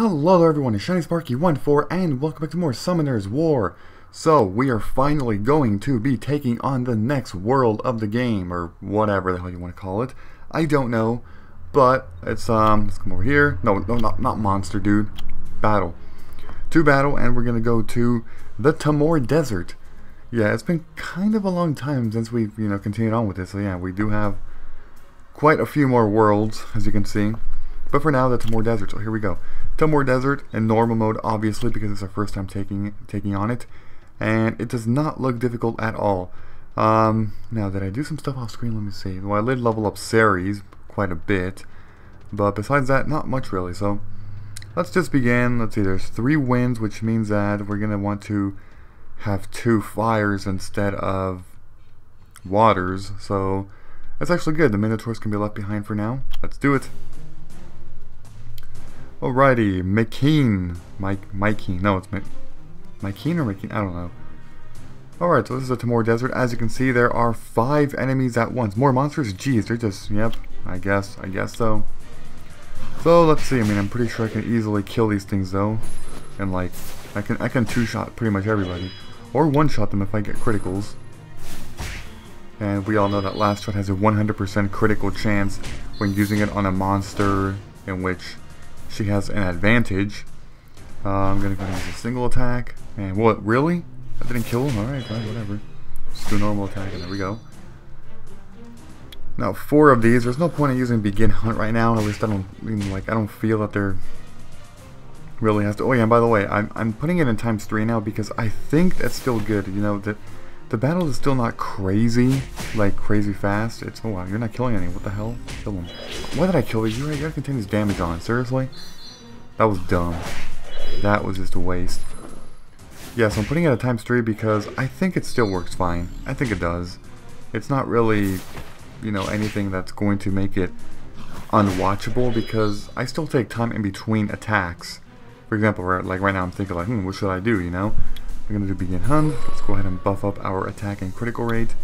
Hello everyone, it's Shiny Sparky14 and welcome back to more Summoner's War. So, we are finally going to be taking on the next world of the game, or whatever the hell you want to call it. I don't know, but it's, um, let's come over here. No, no, not, not monster, dude. Battle. To battle, and we're gonna go to the Tamor Desert. Yeah, it's been kind of a long time since we've, you know, continued on with this, so yeah, we do have quite a few more worlds, as you can see. But for now, that's Tamor Desert, so here we go. Tamor Desert in normal mode, obviously, because it's our first time taking taking on it. And it does not look difficult at all. Um, now, did I do some stuff off screen? Let me see. Well, I did level up Ceres quite a bit. But besides that, not much really. So, let's just begin. Let's see, there's three winds, which means that we're going to want to have two fires instead of waters. So, that's actually good. The Minotaurs can be left behind for now. Let's do it. Alrighty, McKean. Mike, Mikeen. No, it's Mike, Mikeen or McKean? I don't know. Alright, so this is the Tamor Desert. As you can see, there are five enemies at once. More monsters? Jeez, they're just, yep, I guess, I guess so. So, let's see, I mean, I'm pretty sure I can easily kill these things, though. And, like, I can, I can two-shot pretty much everybody. Or one-shot them if I get criticals. And we all know that last shot has a 100% critical chance when using it on a monster in which she has an advantage. Uh, I'm gonna go and use a single attack. And what, really? I didn't kill him? Alright, fine, whatever. Just do a normal attack and there we go. Now, four of these, there's no point in using Begin Hunt right now, at least I don't, I mean, like, I don't feel that they're really has to, oh yeah, and by the way, I'm, I'm putting it in times three now because I think that's still good, you know, that the battle is still not crazy, like crazy fast. It's, oh wow, you're not killing any. What the hell? Kill him. Why did I kill these? You gotta continue this damage on. Seriously? That was dumb. That was just a waste. Yeah, so I'm putting it at times 3 because I think it still works fine. I think it does. It's not really, you know, anything that's going to make it unwatchable because I still take time in between attacks. For example, like right now I'm thinking like, hmm, what should I do, you know? We're going to do Begin Hunt. Let's go ahead and buff up our attack and critical rate.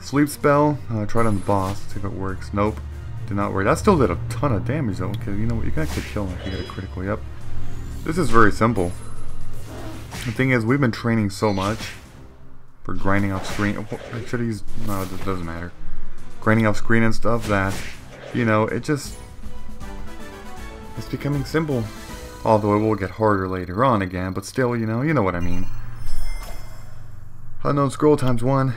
Sleep Spell. Uh, try it on the boss. See if it works. Nope. Did not work. That still did a ton of damage though. Okay, you know what? You can actually kill him if you get a critical. Yep. This is very simple. The thing is, we've been training so much for grinding off screen. Oh, I should used... No, it doesn't matter. Grinding off screen and stuff that, you know, it just... It's becoming simple. Although it will get harder later on again, but still, you know, you know what I mean. Unknown scroll times one.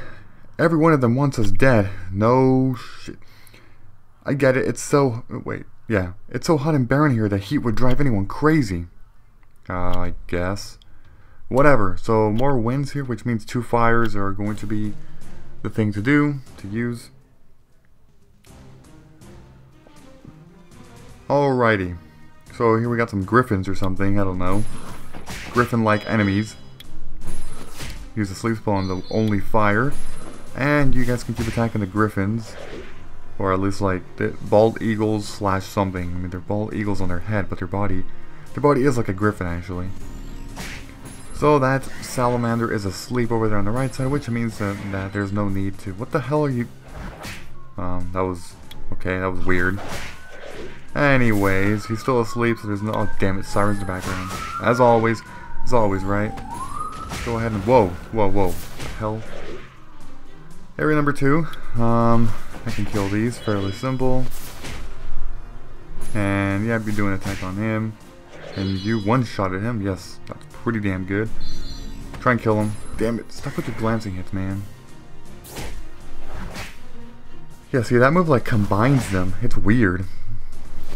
Every one of them wants us dead. No shit. I get it, it's so... Wait, yeah. It's so hot and barren here that heat would drive anyone crazy. Uh, I guess. Whatever. So, more winds here, which means two fires are going to be the thing to do, to use. Alrighty. So here we got some griffins or something, I don't know. Griffin-like enemies. Use the sleep spell on the only fire. And you guys can keep attacking the griffins. Or at least like the bald eagles slash something. I mean they're bald eagles on their head, but their body their body is like a griffin actually. So that salamander is asleep over there on the right side, which means that, that there's no need to what the hell are you Um that was okay, that was weird. Anyways, he's still asleep, so there's no... Oh, damn it, Sirens in the background. As always, as always, right? Go ahead and... Whoa, whoa, whoa. the hell? Area number two. Um, I can kill these. Fairly simple. And, yeah, I'd be doing attack on him. And you one-shotted him. Yes, that's pretty damn good. Try and kill him. Damn it, stop with your glancing hits, man. Yeah, see, that move, like, combines them. It's weird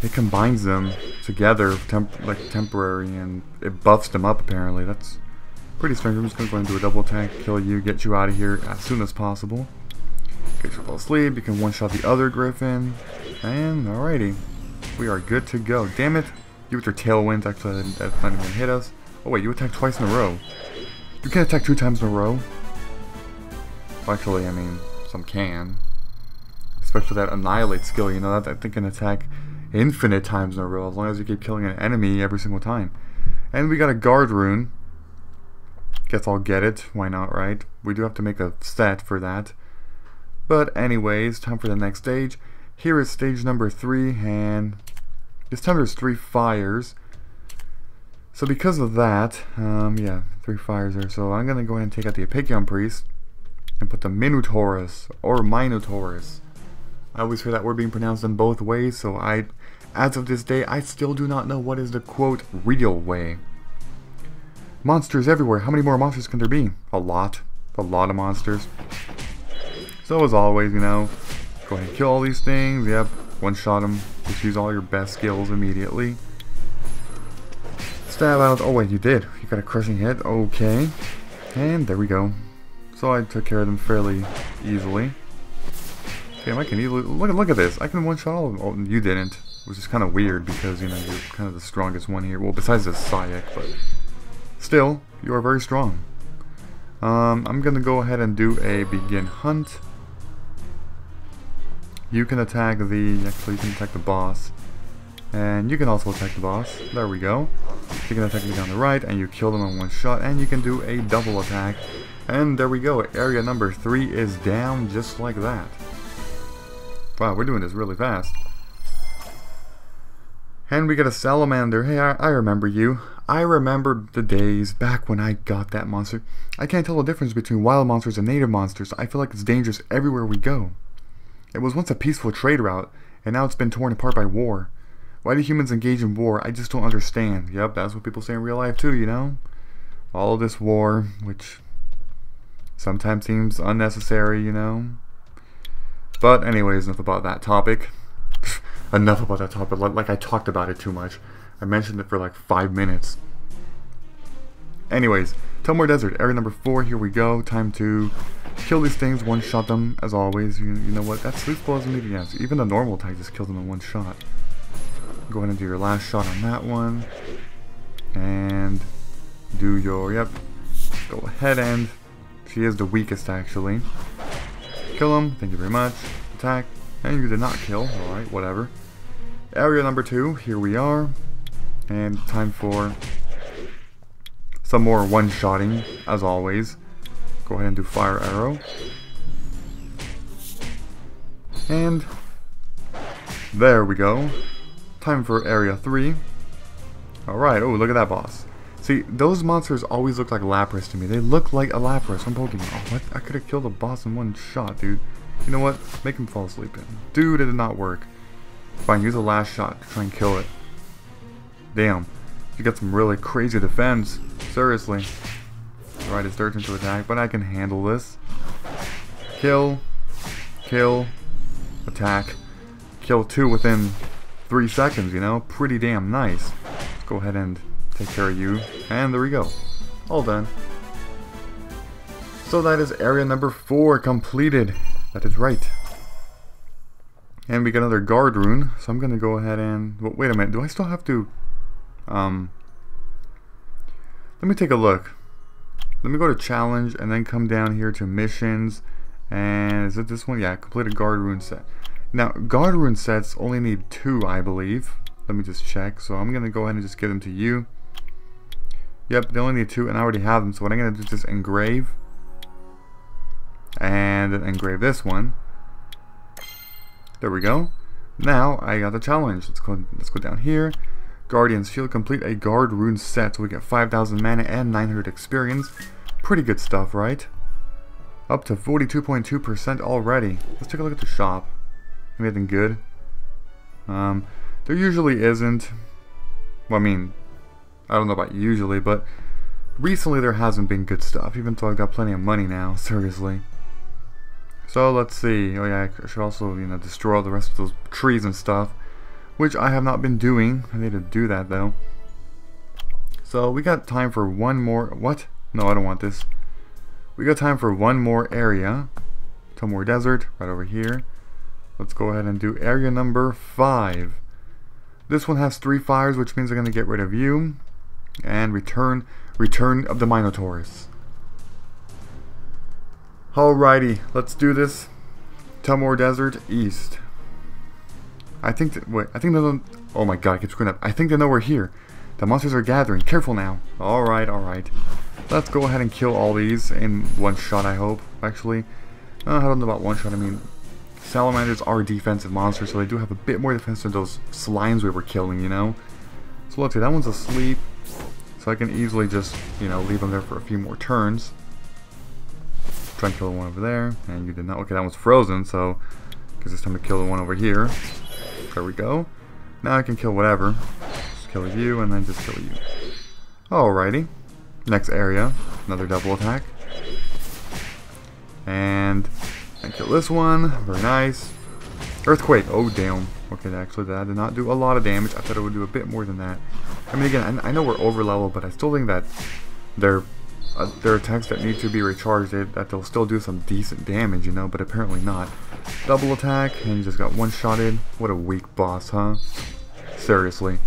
it combines them together temp like temporary and it buffs them up apparently. That's pretty strange. I'm just gonna go and do a double attack kill you get you out of here as soon as possible. Get you fall asleep you can one shot the other griffin. And alrighty. We are good to go. Damn it. You with your tailwinds actually that not even hit us. Oh wait you attacked twice in a row. You can attack two times in a row. Well, actually I mean some can. Especially that annihilate skill you know that I think can attack infinite times in a row as long as you keep killing an enemy every single time. And we got a guard rune. Guess I'll get it. Why not, right? We do have to make a set for that. But anyways, time for the next stage. Here is stage number three, and this time there's three fires. So because of that, um, yeah, three fires there. So I'm gonna go ahead and take out the Epikion Priest and put the Minotaurus or Minotaurus. I always hear that word being pronounced in both ways, so I, as of this day, I still do not know what is the quote real way. Monsters everywhere. How many more monsters can there be? A lot. A lot of monsters. So as always, you know, go ahead and kill all these things. Yep, one shot them. Just use all your best skills immediately. Stab out. Oh wait, you did. You got a crushing hit. Okay. And there we go. So I took care of them fairly easily. Damn, I can easily... Look, look at this. I can one-shot all of them. Oh, you didn't. Which is kind of weird because, you know, you're kind of the strongest one here. Well, besides the Sayak, but... Still, you are very strong. Um, I'm gonna go ahead and do a begin hunt. You can attack the... Actually, you can attack the boss. And you can also attack the boss. There we go. You can attack me down the right, and you kill them in one shot, and you can do a double attack. And there we go, area number 3 is down just like that. Wow, we're doing this really fast. And we get a salamander. Hey, I, I remember you. I remember the days back when I got that monster. I can't tell the difference between wild monsters and native monsters. I feel like it's dangerous everywhere we go. It was once a peaceful trade route, and now it's been torn apart by war. Why do humans engage in war? I just don't understand. Yep, that's what people say in real life too, you know? All this war, which sometimes seems unnecessary, you know? But anyways, enough about that topic. Enough about that topic. Like I talked about it too much. I mentioned it for like five minutes. Anyways, Tamor Desert, area number four. Here we go. Time to kill these things, one-shot them, as always. You, you know what? That sleep blows immediately. Yes, even the normal type just kills them in one shot. Go ahead and do your last shot on that one. And do your, yep. Go ahead and, she is the weakest actually. Kill him, thank you very much. Attack, you did not kill, alright, whatever. Area number two, here we are. And time for some more one-shotting, as always. Go ahead and do fire arrow. And there we go. Time for Area 3. Alright, oh, look at that boss. See, those monsters always look like Lapras to me. They look like a Lapras from Pokemon. Oh, what? I could have killed a boss in one shot, dude. You know what? Make him fall asleep in. Dude, it did not work. Fine, use the last shot to try and kill it. Damn. You got some really crazy defense. Seriously. Right, it starts into attack, but I can handle this. Kill. Kill. Attack. Kill two within three seconds, you know? Pretty damn nice. Let's go ahead and take care of you. And there we go. All done. So that is area number four completed. That is right. And we got another guard rune, so I'm gonna go ahead and... Wait a minute, do I still have to... Um... Let me take a look. Let me go to challenge and then come down here to missions. And is it this one? Yeah, complete a guard rune set. Now, guard rune sets only need two, I believe. Let me just check. So I'm going to go ahead and just give them to you. Yep, they only need two, and I already have them. So what I'm going to do is just engrave. And engrave this one. There we go. Now, I got the challenge. Let's go, let's go down here. Guardian's Shield, complete a guard rune set. So we get 5,000 mana and 900 experience. Pretty good stuff, right? Up to 42.2% already. Let's take a look at the shop anything good. Um, there usually isn't. Well, I mean, I don't know about usually, but recently there hasn't been good stuff, even though I've got plenty of money now, seriously. So let's see. Oh yeah, I should also, you know, destroy all the rest of those trees and stuff, which I have not been doing. I need to do that though. So we got time for one more. What? No, I don't want this. We got time for one more area. Tamor Desert, right over here. Let's go ahead and do area number 5. This one has 3 fires, which means I'm going to get rid of you. And return Return of the Minotaurs. Alrighty, let's do this. Tamor Desert East. I think that, wait, I think they oh my god, I keep screwing up. I think they know we're here. The monsters are gathering. Careful now. Alright, alright. Let's go ahead and kill all these in one shot, I hope. Actually, uh, I don't know about one shot, I mean Salamanders are defensive monsters, so they do have a bit more defense than those slimes we were killing, you know? So let's see, that one's asleep. So I can easily just, you know, leave them there for a few more turns. Try and kill the one over there. And you did not. Okay, that one's frozen, so... Because it's time to kill the one over here. There we go. Now I can kill whatever. Just kill you, and then just kill you. Alrighty. Next area. Another double attack. And... I kill this one. Very nice. Earthquake. Oh, damn. Okay, actually, that did not do a lot of damage. I thought it would do a bit more than that. I mean, again, I, I know we're over level, but I still think that they're uh, there are attacks that need to be recharged, that they'll still do some decent damage, you know, but apparently not. Double attack, and just got one-shotted. What a weak boss, huh? Seriously.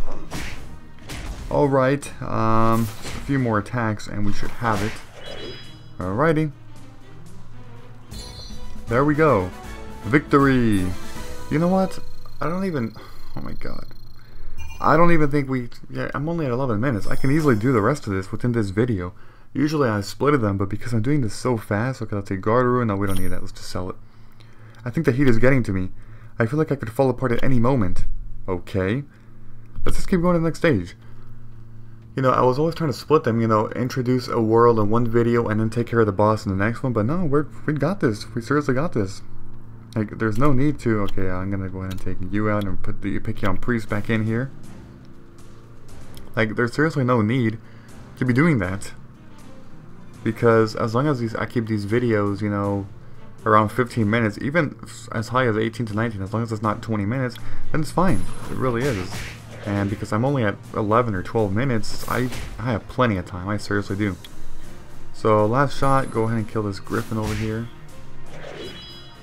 Alright, um, a few more attacks, and we should have it. Alrighty. There we go. Victory! You know what? I don't even... Oh my god. I don't even think we... Yeah, I'm only at 11 minutes. I can easily do the rest of this within this video. Usually I splitted them, but because I'm doing this so fast... Okay, let's say Garderu. No, we don't need that. Let's just sell it. I think the heat is getting to me. I feel like I could fall apart at any moment. Okay. Let's just keep going to the next stage. You know, I was always trying to split them, you know, introduce a world in one video and then take care of the boss in the next one, but no, we're, we got this. We seriously got this. Like, there's no need to... Okay, I'm gonna go ahead and take you out and put the Epikion Priest back in here. Like, there's seriously no need to be doing that. Because as long as these, I keep these videos, you know, around 15 minutes, even as high as 18 to 19, as long as it's not 20 minutes, then it's fine. It really is. And because I'm only at 11 or 12 minutes, I, I have plenty of time. I seriously do. So, last shot, go ahead and kill this Griffin over here.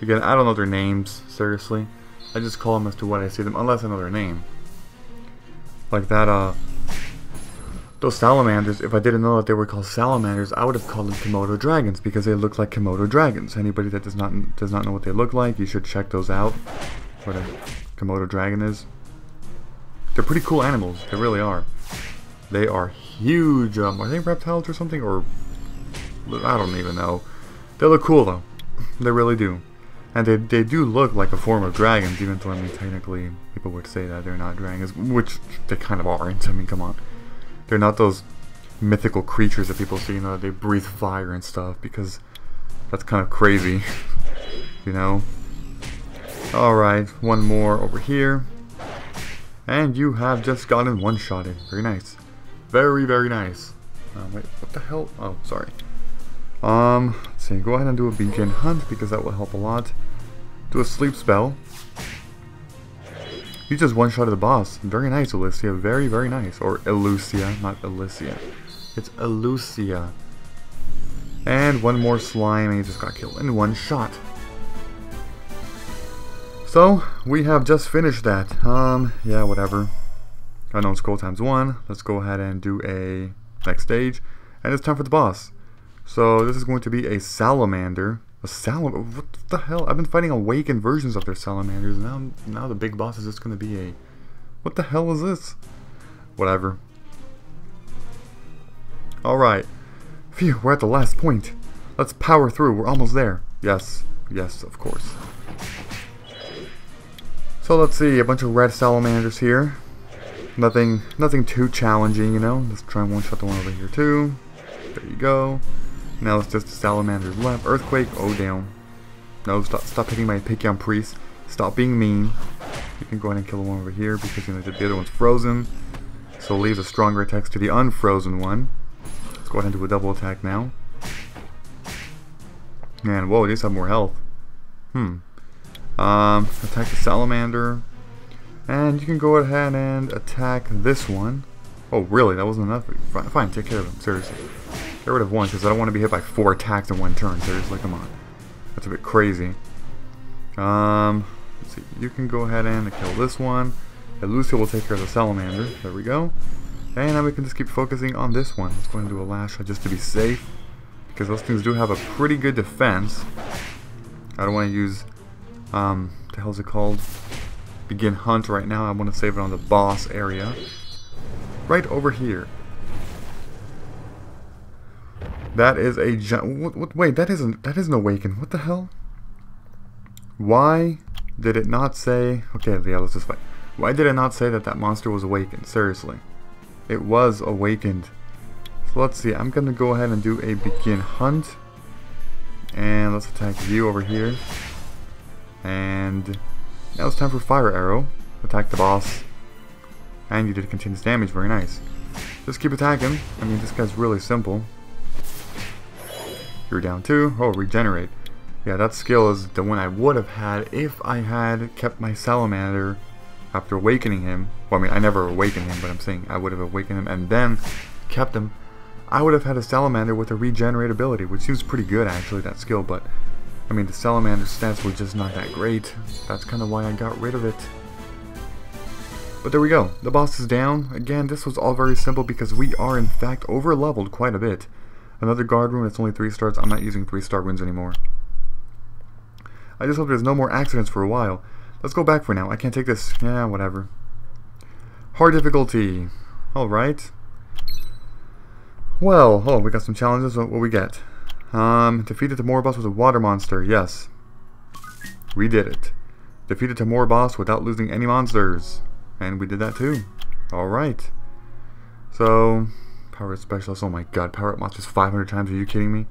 Again, I don't know their names, seriously. I just call them as to what I see them, unless I know their name. Like that, uh... Those salamanders, if I didn't know that they were called salamanders, I would have called them Komodo dragons, because they look like Komodo dragons. Anybody that does not does not know what they look like, you should check those out. What a Komodo dragon is. They're pretty cool animals, they really are. They are huge, um, are they reptiles or something, or... I don't even know. They look cool, though. They really do. And they, they do look like a form of dragons, even though, I mean, technically, people would say that they're not dragons, which they kind of aren't. I mean, come on. They're not those mythical creatures that people see, you know, they breathe fire and stuff, because that's kind of crazy, you know? Alright, one more over here. And you have just gotten one-shotted. Very nice. Very, very nice. Uh, wait, what the hell? Oh, sorry. Um, let's see, go ahead and do a begin hunt because that will help a lot. Do a sleep spell. You just one-shotted the boss. Very nice, Alicia. Very, very nice. Or Elucia, not Alicia. It's Elucia. And one more slime, and he just got killed in one shot. So, we have just finished that. Um, yeah, whatever. Unknown scroll times one. Let's go ahead and do a next stage. And it's time for the boss. So, this is going to be a salamander. A salamander? What the hell? I've been fighting awakened versions of their salamanders. Now, now the big boss is just going to be a... What the hell is this? Whatever. Alright. Phew, we're at the last point. Let's power through. We're almost there. Yes. Yes, of course. So let's see. A bunch of red salamanders here. Nothing, nothing too challenging, you know. Let's try and one-shot the one over here, too. There you go. Now it's just the Salamander's left. Earthquake, oh damn. No, stop stop hitting my Picyon Priest. Stop being mean. You can go ahead and kill the one over here because you know the other one's frozen. So it leaves a stronger attacks to the unfrozen one. Let's go ahead and do a double attack now. Man, whoa, these have more health. Hmm. Um, attack the salamander. And you can go ahead and attack this one. Oh, really? That wasn't enough? Fine, fine take care of him. Seriously. Get rid of one, because I don't want to be hit by four attacks in one turn. Seriously, come on. That's a bit crazy. Um, let's see. You can go ahead and kill this one. And Lucia will take care of the salamander. There we go. And now we can just keep focusing on this one. Let's go ahead and do a last shot just to be safe. Because those things do have a pretty good defense. I don't want to use, um, the hell's it called? Begin hunt right now. I want to save it on the boss area. Right over here. That is a what, wait. That isn't that isn't awaken. What the hell? Why did it not say? Okay, yeah. Let's just fight. Why did it not say that that monster was awakened? Seriously, it was awakened. So let's see, I'm gonna go ahead and do a begin hunt. And let's attack you over here. And now it's time for Fire Arrow. Attack the boss. And you did continuous damage, very nice. Just keep attacking. I mean, this guy's really simple. You're down two. Oh, regenerate. Yeah, that skill is the one I would have had if I had kept my salamander after awakening him. Well, I mean, I never awakened him, but I'm saying I would have awakened him and then kept him. I would have had a salamander with a regenerate ability, which seems pretty good actually, that skill, but I mean, the salamander stats were just not that great. That's kind of why I got rid of it. But there we go. The boss is down. Again, this was all very simple because we are in fact over leveled quite a bit. Another guard rune, it's only 3 stars. I'm not using 3 star runes anymore. I just hope there's no more accidents for a while. Let's go back for now. I can't take this. Yeah, whatever. Hard difficulty. Alright. Well, oh, we got some challenges. What, what we get? Um, defeated the Moor boss with a water monster. Yes. We did it. Defeated the Moor boss without losing any monsters. And we did that too. Alright. So, power specialist. Oh my god, power up monsters 500 times. Are you kidding me?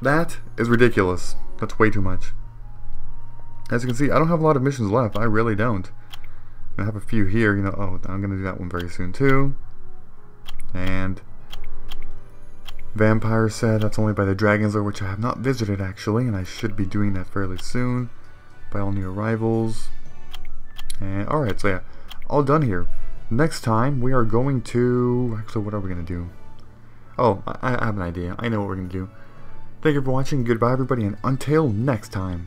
That is ridiculous. That's way too much. As you can see, I don't have a lot of missions left. I really don't. I have a few here, you know. Oh, I'm going to do that one very soon too. And Vampire said that's only by the Dragon's Lair, which I have not visited actually, and I should be doing that fairly soon. By all new arrivals. And alright, so yeah, all done here. Next time we are going to actually what are we gonna do? Oh, I, I have an idea. I know what we're gonna do. Thank you for watching. Goodbye, everybody, and until next time.